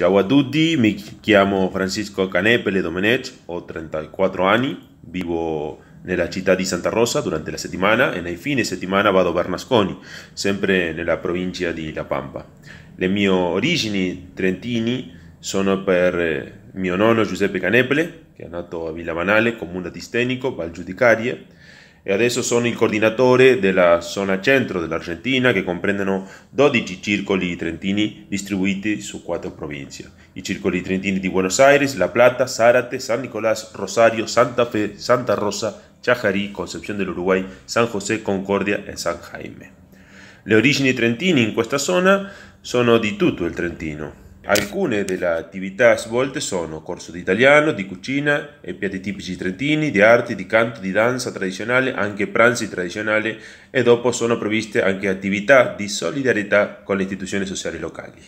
Ciao a tutti, mi chiamo Francisco Canepele Domenech, ho 34 anni, vivo nella città di Santa Rosa durante la settimana e nei fine settimana vado a Bernasconi, sempre nella provincia di La Pampa. Le mie origini trentini sono per mio nonno Giuseppe Canepele, che è nato a Villa Manale, comune di Stenico, Val Giudicarie, e adesso sono il coordinatore della zona centro dell'Argentina che comprendono 12 circoli trentini distribuiti su quattro province. I circoli trentini di Buenos Aires, La Plata, Zárate, San Nicolás, Rosario, Santa Fe, Santa Rosa, Chajarí, Concepción del Uruguay, San José, Concordia e San Jaime. Le origini trentine in questa zona sono di tutto il Trentino. Alcune delle attività svolte sono corso di italiano, di cucina e piatti tipici trentini, di arte, di canto, di danza tradizionale, anche pranzi tradizionali e dopo sono previste anche attività di solidarietà con le istituzioni sociali locali.